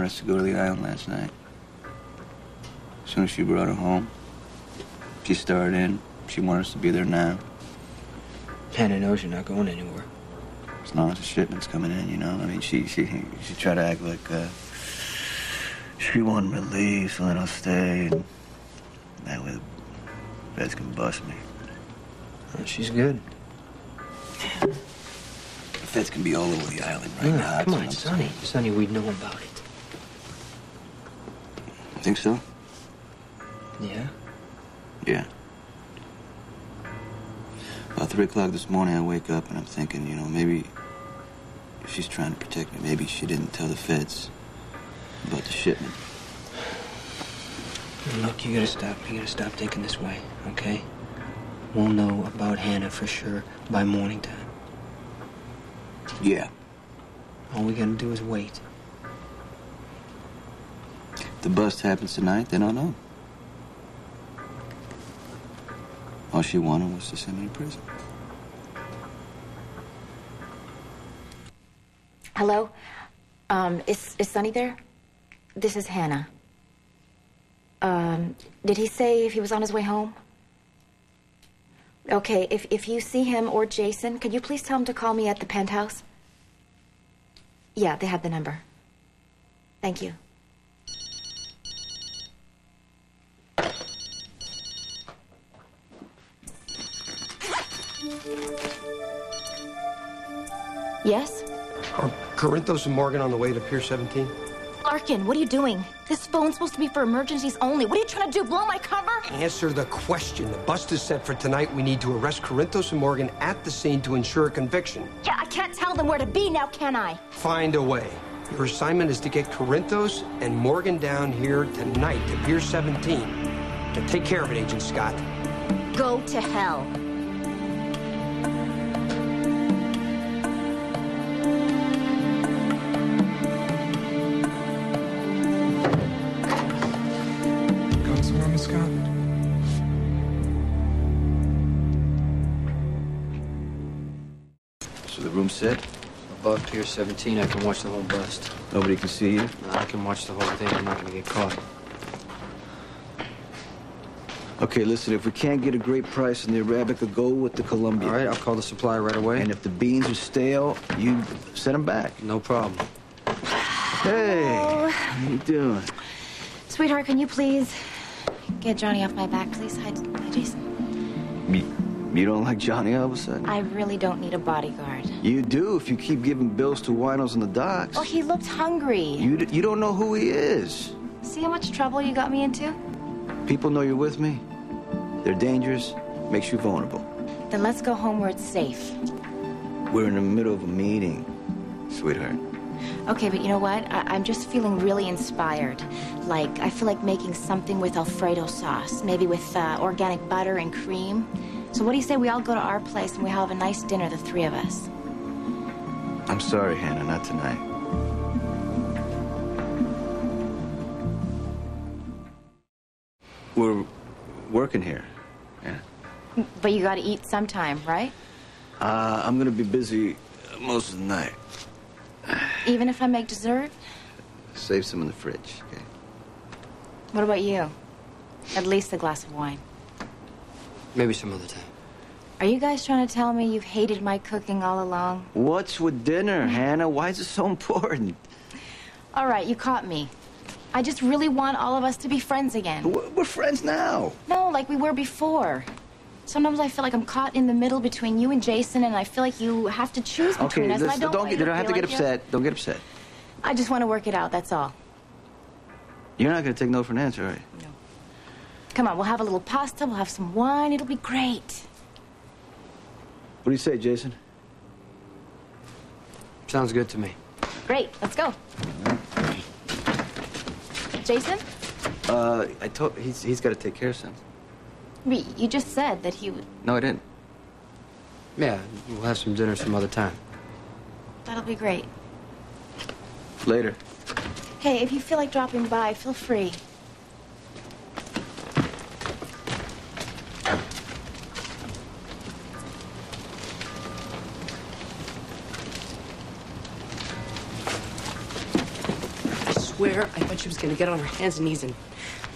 wanted us to go to the island last night. As soon as she brought her home, she started in. She wanted us to be there now. Hannah knows you're not going anywhere. As long as the shipment's coming in, you know. I mean, she she she tried to act like uh, she wanted me to leave, so then I'll stay, and that way the feds can bust me. Well, she's good. The feds can be all over the island right Yeah, now. come on, Sonny. Sonny, we'd know about it. Think so? Yeah? Yeah. About three o'clock this morning, I wake up and I'm thinking, you know, maybe if she's trying to protect me, maybe she didn't tell the feds about the shipment. Look, you gotta stop. You gotta stop thinking this way, okay? We'll know about Hannah for sure by morning time. Yeah. All we gotta do is wait. The bust happens tonight, then I'll know. All she wanted was to send me to prison. Hello? Um, is, is Sonny there? This is Hannah. Um, did he say if he was on his way home? Okay, if, if you see him or Jason, could you please tell him to call me at the penthouse? Yeah, they have the number. Thank you. Yes? Are Corinthos and Morgan on the way to Pier 17? Larkin, what are you doing? This phone's supposed to be for emergencies only. What are you trying to do? Blow my cover? Answer the question. The bust is set for tonight. We need to arrest Corinthos and Morgan at the scene to ensure a conviction. Yeah, I can't tell them where to be now, can I? Find a way. Your assignment is to get Corinthos and Morgan down here tonight to Pier 17. To take care of it, Agent Scott. Go to hell. So set? Above Pier 17, I can watch the whole bust. Nobody can see you? I can watch the whole thing. I'm not gonna get caught. Okay, listen, if we can't get a great price on the Arabica, go with the Colombia. All right, I'll call the supplier right away. And if the beans are stale, you send them back. No problem. Hey, how you doing? Sweetheart, can you please get Johnny off my back, please? Hi, hi Jason. You, you don't like Johnny all of a sudden? I really don't need a bodyguard. You do if you keep giving bills to winos on the docks. Well, he looked hungry. You, d- you don't know who he is. See how much trouble you got me into? People know you're with me. They're dangerous, makes you vulnerable. Then let's go home where it's safe. We're in the middle of a meeting, sweetheart. Okay, but you know what? I- I'm just feeling really inspired. Like, I feel like making something with Alfredo sauce, maybe with uh, organic butter and cream. So, what do you say we all go to our place and we have a nice dinner, the three of us? I'm sorry, Hannah, not tonight. We're working here. Yeah. But you gotta eat sometime, right? Uh, I'm gonna be busy most of the night. Even if I make dessert? Save some in the fridge, okay? What about you? At least a glass of wine. Maybe some other time. Are you guys trying to tell me you've hated my cooking all along? What's with dinner, mm-hmm. Hannah? Why is it so important? All right, you caught me. I just really want all of us to be friends again. We're we're friends now. No, like we were before. Sometimes I feel like I'm caught in the middle between you and Jason, and I feel like you have to choose Okay, between us. and I listen, don't, don't get, you you don't have to feel get like you- upset. Don't get upset. I just want to work it out. That's all. You're not gonna take no for an answer, are you? Come on, we'll have a little pasta. We'll have some wine. It'll be great. What do you say, Jason? Sounds good to me. Great. Let's go. Jason, Uh, I told he's he's got to take care of something. Wait, you just said that he would. No, I didn't. Yeah, we'll have some dinner some other time. That'll be great. Later. Hey, if you feel like dropping by, feel free. Swear, I thought she was gonna get on her hands and knees and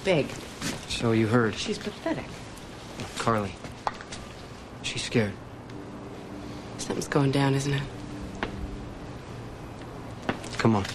beg. So you heard. She's pathetic. Carly. She's scared. Something's going down, isn't it? Come on.